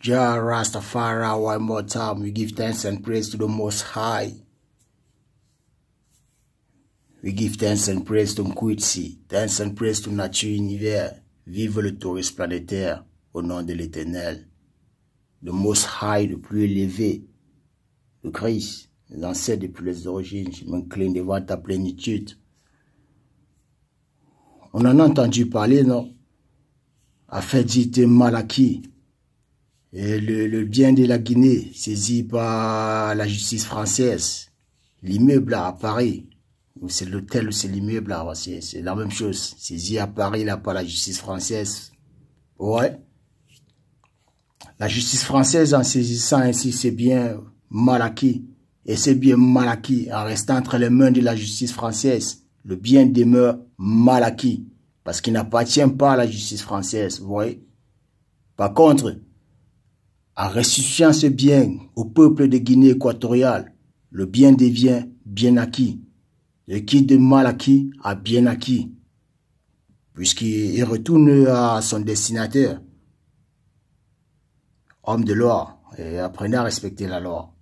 Jah Rastafari, one more time, we give thanks and praise to the Most High. We give thanks and praise to Mkwitsi, thanks and praise to Nature Univers. Vive le tourisme planétaire au nom de l'Éternel. Le Most High, le plus élevé, le Christ, les ancêtres depuis les origines, je m'incline devant ta plénitude. On en a entendu parler, non? A fait dit Malaki, et le, le, bien de la Guinée, saisi par la justice française, l'immeuble à Paris, c'est l'hôtel ou c'est l'immeuble, c'est la même chose, saisi à Paris là par la justice française. Ouais. La justice française, en saisissant ainsi c'est bien mal acquis, et c'est bien mal acquis, en restant entre les mains de la justice française, le bien demeure mal acquis, parce qu'il n'appartient pas à la justice française, vous voyez. Par contre, en restituant ce bien au peuple de Guinée équatoriale, le bien devient bien acquis. Le qui de mal acquis a bien acquis, puisqu'il retourne à son destinataire. Homme de loi, et apprenez à respecter la loi.